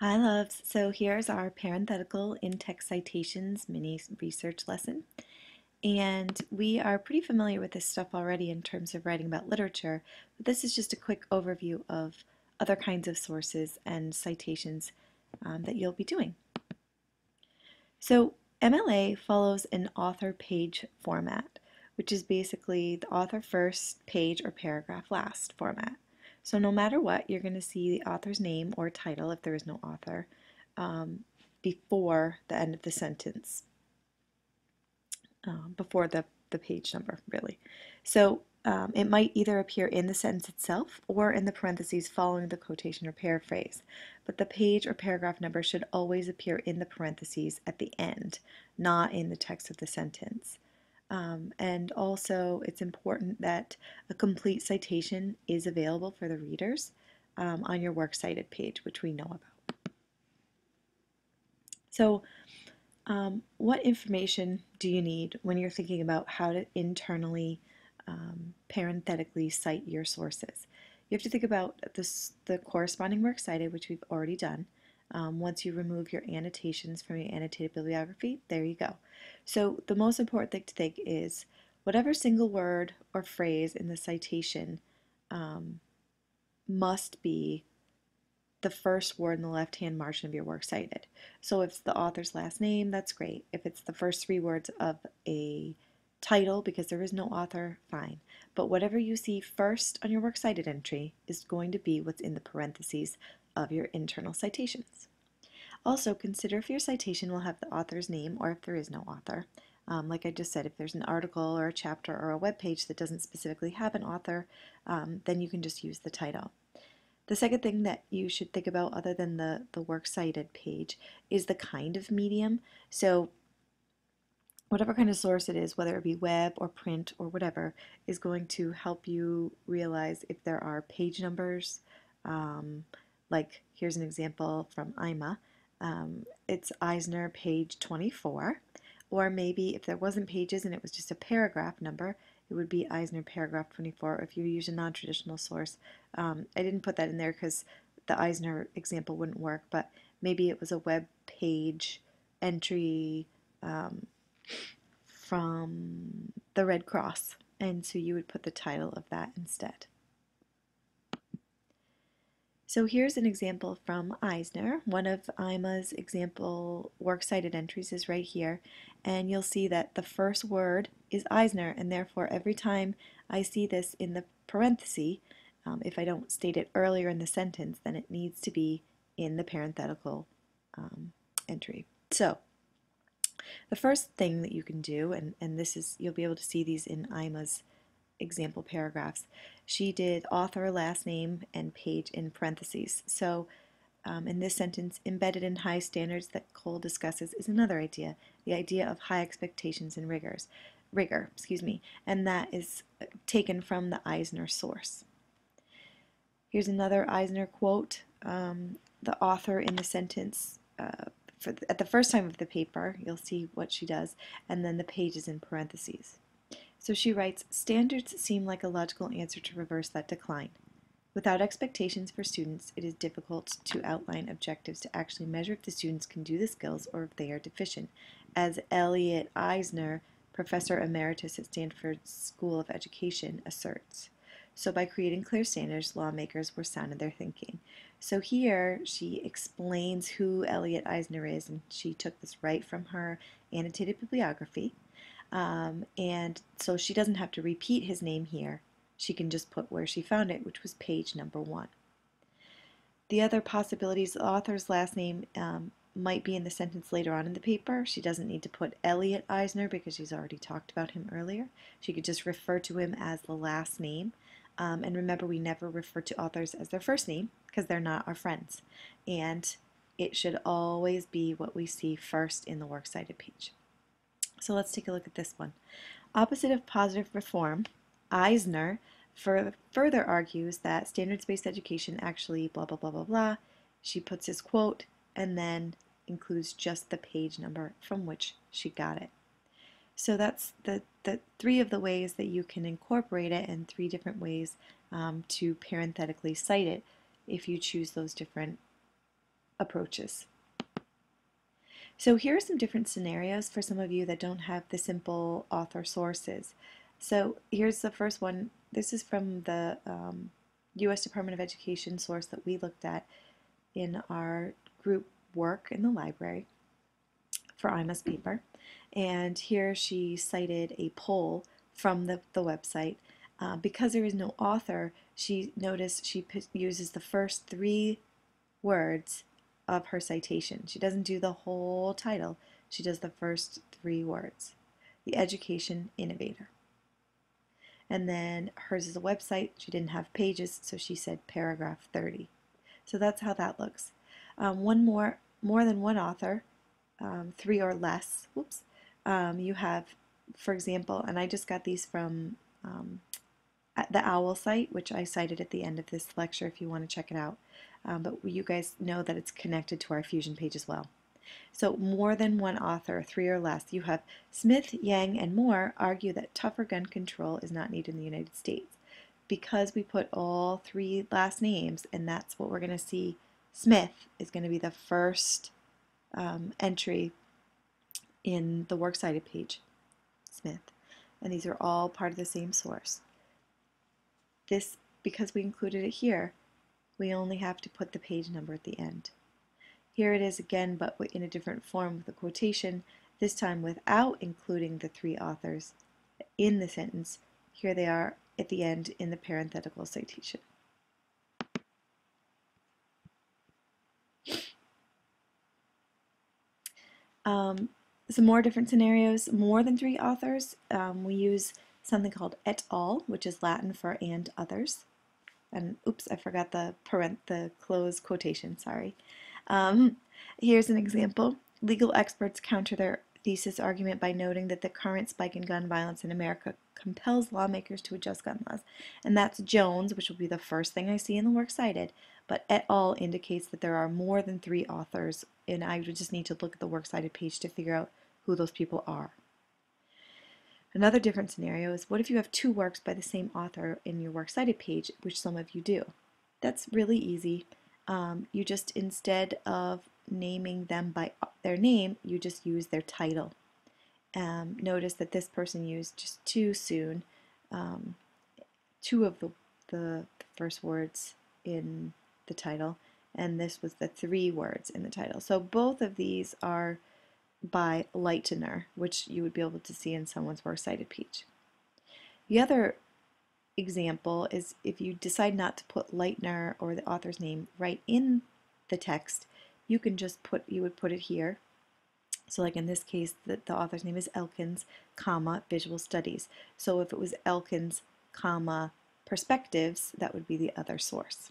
Hi loves, so here's our parenthetical in-text citations mini research lesson. And we are pretty familiar with this stuff already in terms of writing about literature, but this is just a quick overview of other kinds of sources and citations um, that you'll be doing. So MLA follows an author page format, which is basically the author first, page or paragraph last format. So no matter what, you're going to see the author's name or title, if there is no author, um, before the end of the sentence, um, before the, the page number, really. So um, it might either appear in the sentence itself or in the parentheses following the quotation or paraphrase. But the page or paragraph number should always appear in the parentheses at the end, not in the text of the sentence. Um, and also, it's important that a complete citation is available for the readers um, on your Works Cited page, which we know about. So, um, what information do you need when you're thinking about how to internally, um, parenthetically cite your sources? You have to think about this, the corresponding Works Cited, which we've already done. Um, once you remove your annotations from your annotated bibliography, there you go. So the most important thing to think is whatever single word or phrase in the citation um, must be the first word in the left-hand margin of your work cited. So if it's the author's last name, that's great. If it's the first three words of a title, because there is no author, fine. But whatever you see first on your works cited entry is going to be what's in the parentheses of your internal citations. Also, consider if your citation will have the author's name or if there is no author. Um, like I just said, if there's an article or a chapter or a web page that doesn't specifically have an author, um, then you can just use the title. The second thing that you should think about other than the, the works cited page is the kind of medium. So whatever kind of source it is, whether it be web or print or whatever, is going to help you realize if there are page numbers, um, like here's an example from IMA. Um, it's Eisner page 24. Or maybe if there wasn't pages and it was just a paragraph number, it would be Eisner paragraph 24 if you use a non-traditional source. Um, I didn't put that in there because the Eisner example wouldn't work, but maybe it was a web page entry um, from the Red Cross, and so you would put the title of that instead. So here's an example from Eisner. One of IMA's example works cited entries is right here. And you'll see that the first word is Eisner, and therefore every time I see this in the parenthesis, um, if I don't state it earlier in the sentence, then it needs to be in the parenthetical um, entry. So the first thing that you can do, and, and this is, you'll be able to see these in IMA's example paragraphs. She did author, last name, and page in parentheses. So um, in this sentence, embedded in high standards that Cole discusses is another idea, the idea of high expectations and rigors, rigor, excuse me, and that is uh, taken from the Eisner source. Here's another Eisner quote. Um, the author in the sentence, uh, at the first time of the paper, you'll see what she does, and then the page is in parentheses. So she writes, standards seem like a logical answer to reverse that decline. Without expectations for students, it is difficult to outline objectives to actually measure if the students can do the skills or if they are deficient, as Elliot Eisner, professor emeritus at Stanford School of Education, asserts. So by creating clear standards, lawmakers were sound in their thinking. So here she explains who Elliot Eisner is, and she took this right from her annotated bibliography. Um, and so she doesn't have to repeat his name here. She can just put where she found it, which was page number one. The other possibilities, the author's last name um, might be in the sentence later on in the paper. She doesn't need to put Elliot Eisner because she's already talked about him earlier. She could just refer to him as the last name. Um, and remember, we never refer to authors as their first name because they're not our friends. And it should always be what we see first in the works cited page. So let's take a look at this one. Opposite of positive reform, Eisner further argues that standards-based education actually blah, blah, blah, blah, blah. She puts his quote and then includes just the page number from which she got it. So that's the, the three of the ways that you can incorporate it and three different ways um, to parenthetically cite it if you choose those different approaches. So here are some different scenarios for some of you that don't have the simple author sources. So here's the first one. This is from the um, U.S. Department of Education source that we looked at in our group work in the library for IMA's paper. And here she cited a poll from the, the website. Uh, because there is no author, she noticed she uses the first three words of her citation. She doesn't do the whole title, she does the first three words. The Education Innovator. And then hers is a website. She didn't have pages, so she said paragraph 30. So that's how that looks. Um, one more, more than one author, um, three or less. Whoops. Um, you have, for example, and I just got these from um, the OWL site, which I cited at the end of this lecture if you want to check it out. Um, but you guys know that it's connected to our Fusion page as well. So more than one author, three or less, you have Smith, Yang, and Moore argue that tougher gun control is not needed in the United States. Because we put all three last names, and that's what we're going to see, Smith is going to be the first um, entry in the works cited page, Smith. And these are all part of the same source. This, because we included it here, we only have to put the page number at the end. Here it is again, but in a different form with a quotation, this time without including the three authors in the sentence. Here they are at the end in the parenthetical citation. Um, some more different scenarios, more than three authors. Um, we use something called et al., which is Latin for and others. And oops, I forgot the parent, the close quotation, sorry. Um, here's an example. Legal experts counter their thesis argument by noting that the current spike in gun violence in America compels lawmakers to adjust gun laws. And that's Jones, which will be the first thing I see in the work cited, but et al. indicates that there are more than three authors, and I would just need to look at the works cited page to figure out who those people are. Another different scenario is what if you have two works by the same author in your works cited page, which some of you do? That's really easy um, you just instead of naming them by their name, you just use their title. Um, notice that this person used just too soon, um, two of the, the first words in the title, and this was the three words in the title. So both of these are by Lightener, which you would be able to see in someone's works cited page. The other example is if you decide not to put Lightener or the author's name right in the text, you can just put, you would put it here. So like in this case, the, the author's name is Elkins, comma, visual studies. So if it was Elkins, comma, perspectives, that would be the other source.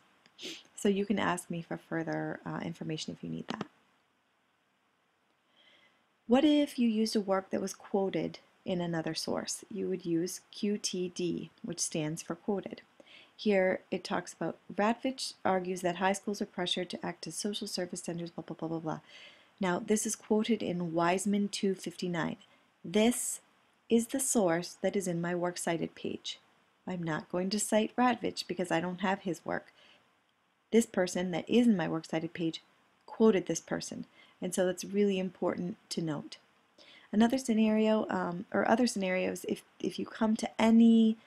So you can ask me for further uh, information if you need that. What if you used a work that was quoted in another source. You would use QTD, which stands for quoted. Here it talks about Ravitch argues that high schools are pressured to act as social service centers, blah, blah, blah, blah, blah. Now, this is quoted in Wiseman 259. This is the source that is in my works cited page. I'm not going to cite Ravitch because I don't have his work. This person that is in my works cited page quoted this person, and so that's really important to note. Another scenario, um, or other scenarios, if, if you come to any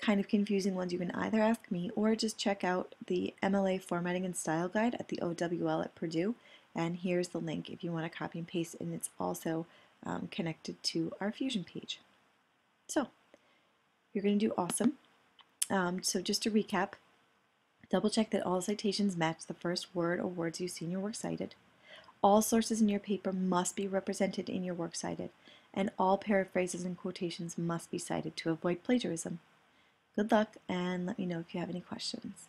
kind of confusing ones, you can either ask me or just check out the MLA Formatting and Style Guide at the OWL at Purdue. And here's the link if you want to copy and paste, and it's also um, connected to our Fusion page. So, you're going to do awesome. Um, so just to recap, double check that all citations match the first word or words you see in your works cited. All sources in your paper must be represented in your works cited, and all paraphrases and quotations must be cited to avoid plagiarism. Good luck, and let me know if you have any questions.